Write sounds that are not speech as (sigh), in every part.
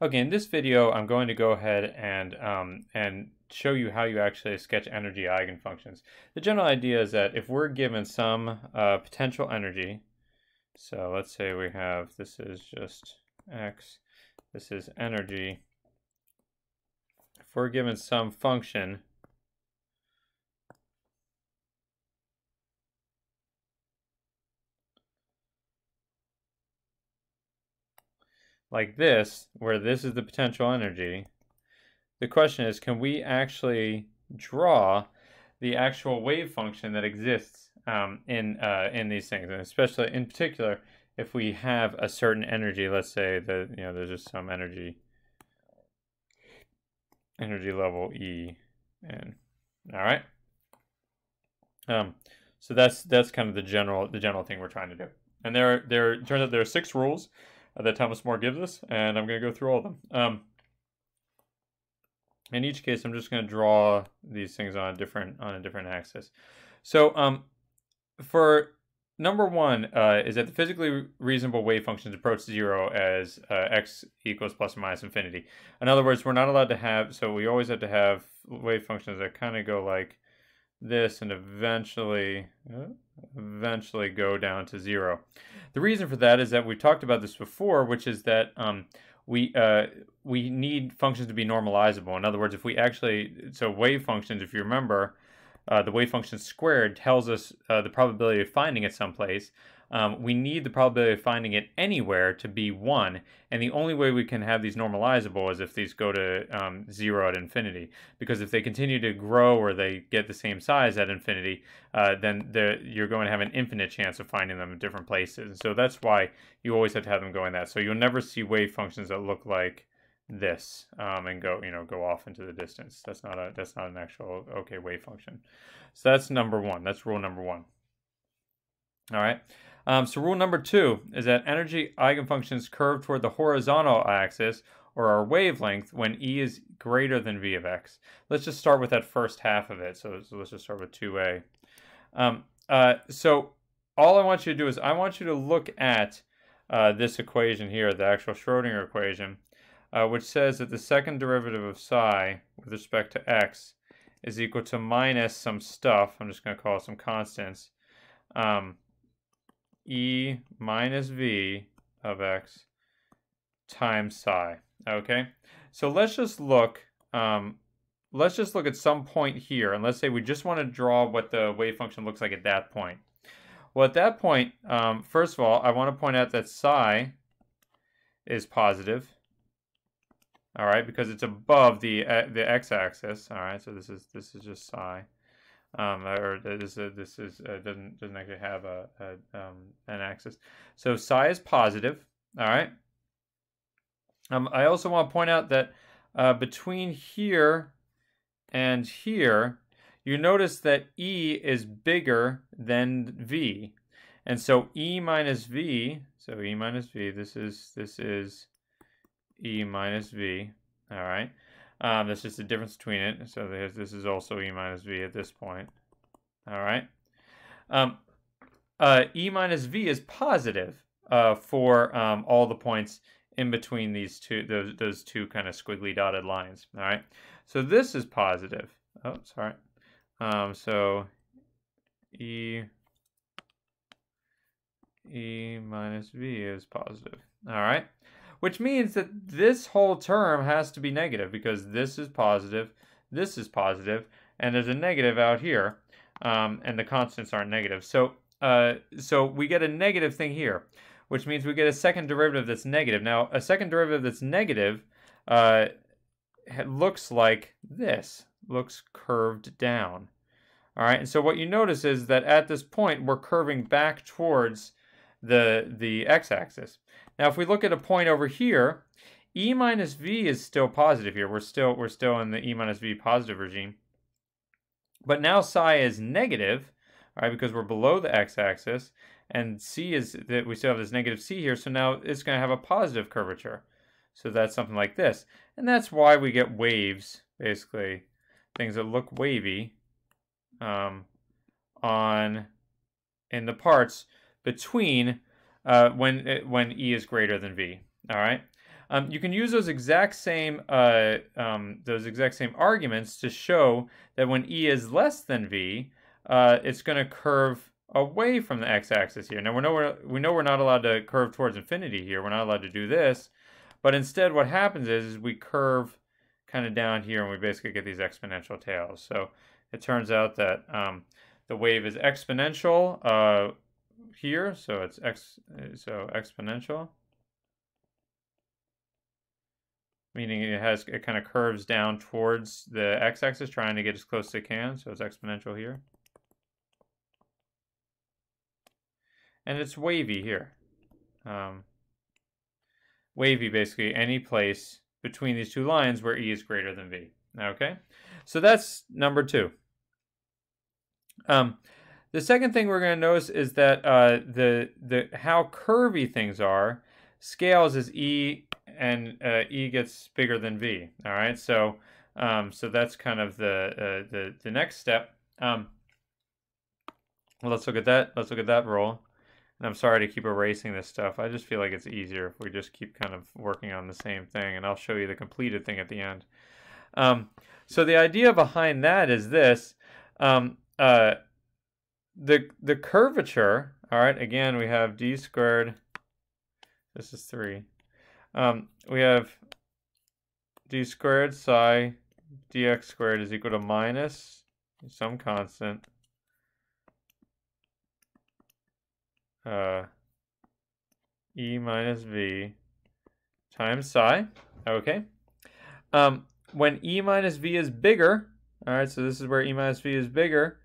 Okay, in this video, I'm going to go ahead and um, and show you how you actually sketch energy eigenfunctions. The general idea is that if we're given some uh, potential energy, so let's say we have, this is just x, this is energy. If we're given some function, like this, where this is the potential energy, the question is, can we actually draw the actual wave function that exists um, in uh, in these things, and especially in particular, if we have a certain energy, let's say that you know there's just some energy energy level E, and all right. Um, so that's that's kind of the general the general thing we're trying to do. And there there turns out there are six rules that Thomas Moore gives us, and I'm going to go through all of them. Um, in each case, I'm just going to draw these things on a different on a different axis. So um, for number one uh, is that the physically reasonable wave functions approach zero as uh, x equals plus or minus infinity. In other words, we're not allowed to have, so we always have to have wave functions that kind of go like this and eventually, eventually go down to zero. The reason for that is that we talked about this before, which is that um, we uh, we need functions to be normalizable. In other words, if we actually so wave functions, if you remember, uh, the wave function squared tells us uh, the probability of finding it someplace. Um, we need the probability of finding it anywhere to be 1, and the only way we can have these normalizable is if these go to um, 0 at infinity. Because if they continue to grow or they get the same size at infinity, uh, then you're going to have an infinite chance of finding them in different places. So that's why you always have to have them going that. So you'll never see wave functions that look like this um, and go you know go off into the distance that's not a that's not an actual okay wave function so that's number one that's rule number one all right um, so rule number two is that energy eigenfunctions curve toward the horizontal axis or our wavelength when E is greater than V of x. Let's just start with that first half of it. So, so let's just start with 2a. Um, uh, so all I want you to do is I want you to look at uh, this equation here, the actual Schrodinger equation, uh, which says that the second derivative of psi with respect to x is equal to minus some stuff. I'm just going to call it some constants. Um, e minus v of x times psi. Okay, so let's just look. Um, let's just look at some point here, and let's say we just want to draw what the wave function looks like at that point. Well, at that point, um, first of all, I want to point out that psi is positive. All right, because it's above the uh, the x-axis. All right, so this is this is just psi um, or this is this is uh, doesn't doesn't actually have a, a um, an axis. So psi is positive. All right. Um, I also want to point out that uh, between here and here, you notice that E is bigger than V, and so E minus V. So E minus V. This is this is E minus V. All right. Um, that's just the difference between it. So this is also E minus V at this point. All right. Um, uh, E minus V is positive uh, for um, all the points in between these two, those, those two kind of squiggly dotted lines. All right. So this is positive. Oh, sorry. Um, so E E minus V is positive. All right which means that this whole term has to be negative because this is positive, this is positive, and there's a negative out here, um, and the constants aren't negative. So, uh, so we get a negative thing here, which means we get a second derivative that's negative. Now, a second derivative that's negative uh, looks like this, looks curved down. All right, and so what you notice is that at this point, we're curving back towards the, the x-axis. Now, if we look at a point over here, E minus V is still positive here. We're still, we're still in the E minus V positive regime. But now psi is negative, right, because we're below the x-axis, and C is, that we still have this negative C here, so now it's going to have a positive curvature. So that's something like this. And that's why we get waves, basically, things that look wavy um, on in the parts between uh, when uh, when E is greater than V. All right. um, you can use those exact same uh, um, those exact same arguments to show that when e is less than v, uh, it's going to curve away from the x-axis here. Now we know we're, we know we're not allowed to curve towards infinity here. We're not allowed to do this, but instead what happens is, is we curve kind of down here and we basically get these exponential tails. So it turns out that um, the wave is exponential uh, here, so it's x so exponential. meaning it has it kind of curves down towards the x-axis trying to get as close as it can so it's exponential here. And it's wavy here. Um, wavy basically any place between these two lines where e is greater than v. Okay? So that's number two. Um, the second thing we're going to notice is that uh, the the how curvy things are scales as e and uh, e gets bigger than v. All right, so um, so that's kind of the uh, the the next step. Um, well, let's look at that. Let's look at that roll. And I'm sorry to keep erasing this stuff. I just feel like it's easier if we just keep kind of working on the same thing. And I'll show you the completed thing at the end. Um, so the idea behind that is this. Um, uh, the, the curvature, all right, again, we have d squared. This is 3 um, we have d squared psi dx squared is equal to minus some constant uh, e minus v times psi. Okay. Um, when e minus v is bigger, all right, so this is where e minus v is bigger,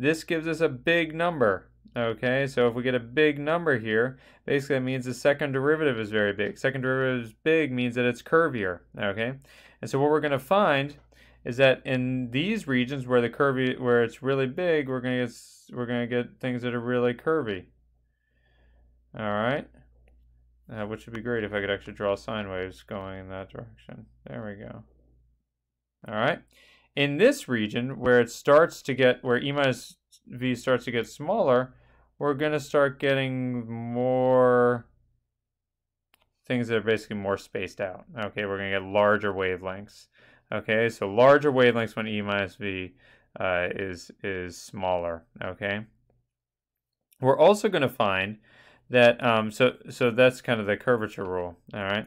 this gives us a big number. Okay, so if we get a big number here, basically that means the second derivative is very big. Second derivative is big means that it's curvier. Okay, and so what we're going to find is that in these regions where the curvy, where it's really big, we're going to get we're going to get things that are really curvy. All right, uh, which would be great if I could actually draw sine waves going in that direction. There we go. All right, in this region where it starts to get where e minus v starts to get smaller, we're going to start getting more things that are basically more spaced out. Okay, we're going to get larger wavelengths. Okay, so larger wavelengths when E minus V uh, is, is smaller. Okay. We're also going to find that, um, so, so that's kind of the curvature rule. All right.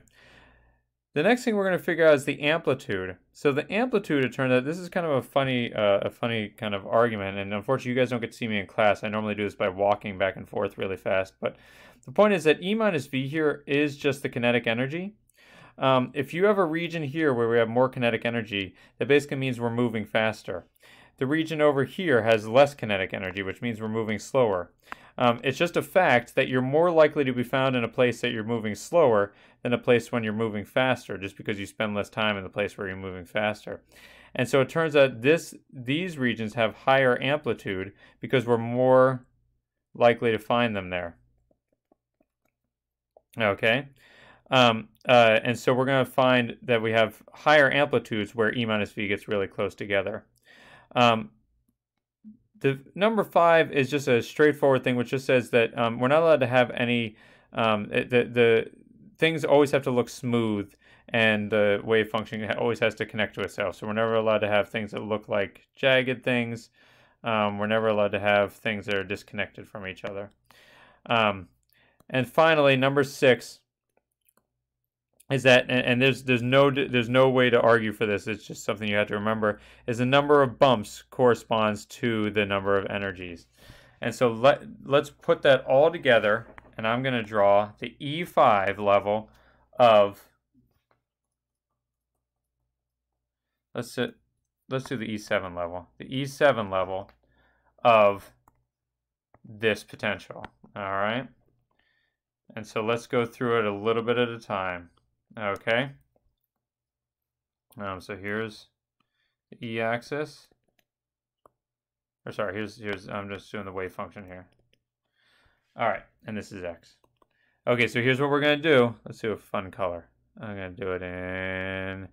The next thing we're going to figure out is the amplitude. So the amplitude, it turns out, this is kind of a funny, uh, a funny kind of argument, and unfortunately you guys don't get to see me in class. I normally do this by walking back and forth really fast, but the point is that E minus V here is just the kinetic energy. Um, if you have a region here where we have more kinetic energy, that basically means we're moving faster. The region over here has less kinetic energy, which means we're moving slower. Um, it's just a fact that you're more likely to be found in a place that you're moving slower than a place when you're moving faster, just because you spend less time in the place where you're moving faster. And so it turns out this these regions have higher amplitude because we're more likely to find them there. Okay. Um, uh, and so we're going to find that we have higher amplitudes where E minus V gets really close together. Um, the number five is just a straightforward thing, which just says that um, we're not allowed to have any. Um, the the things always have to look smooth, and the wave function always has to connect to itself. So we're never allowed to have things that look like jagged things. Um, we're never allowed to have things that are disconnected from each other. Um, and finally, number six is that and, and, there's there's no there's no way to argue for this. It's just something you have to remember is the number of bumps corresponds to the number of energies. And so let let's put that all together and I'm going to draw the E5 level of let's sit, let's do the E7 level. The E7 level of this potential all right? And so let's go through it a little bit at a time Okay. Um, so here's the e-axis. Or sorry, here's here's I'm just doing the wave function here. All right, and this is x. Okay, so here's what we're gonna do. Let's do a fun color. I'm gonna do it in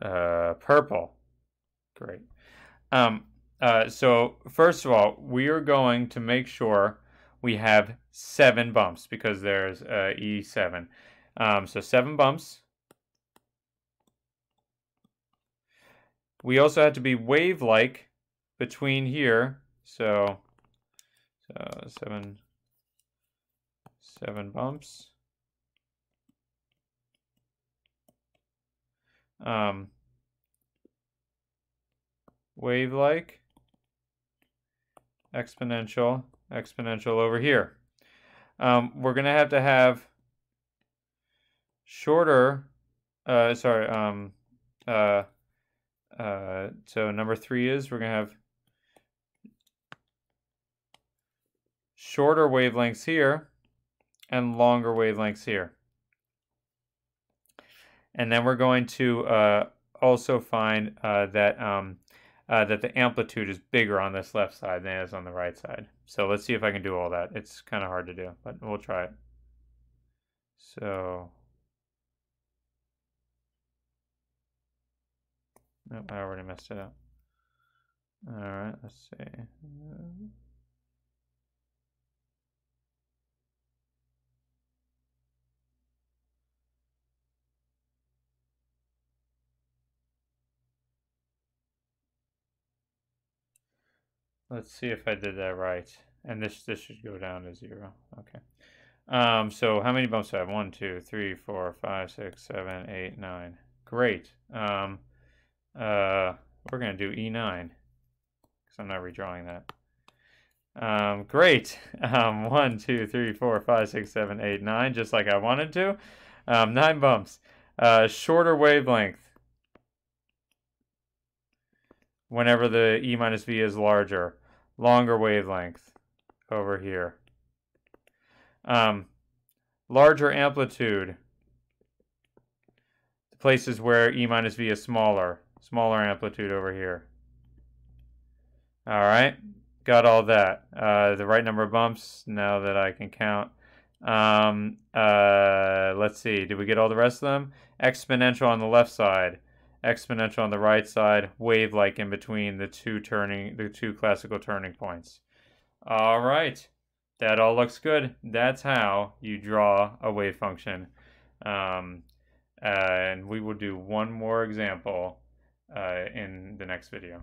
uh, purple. Great. Um, uh, so first of all, we are going to make sure we have seven bumps because there's uh, E7. Um, so seven bumps. We also had to be wave-like between here. So, so seven, seven bumps. Um, wave-like, exponential, exponential over here. Um, we're going to have to have shorter, uh, sorry, um, uh, uh, so number three is we're going to have shorter wavelengths here and longer wavelengths here. And then we're going to uh, also find uh, that um, uh, that the amplitude is bigger on this left side than it is on the right side. So let's see if I can do all that. It's kind of hard to do, but we'll try it. So, nope, I already messed it up. All right, let's see. Let's see if I did that right. And this this should go down to zero. Okay. Um, so how many bumps do I have? One, two, three, four, five, six, seven, eight, nine. Great. Um, uh, we're going to do E9 because I'm not redrawing that. Um, great. (laughs) Um, one, two, three, four, five, six, seven, eight, nine, just like I wanted to. Um, nine bumps. Uh, shorter wavelength whenever the E minus V is larger. Longer wavelength over here. Um, larger amplitude. The places where E minus V is smaller. Smaller amplitude over here. All right, got all that. Uh, the right number of bumps now that I can count. Um, uh, let's see, did we get all the rest of them? Exponential on the left side exponential on the right side, wave-like in between the two turning, the two classical turning points. All right, that all looks good. That's how you draw a wave function. Um, and we will do one more example uh, in the next video.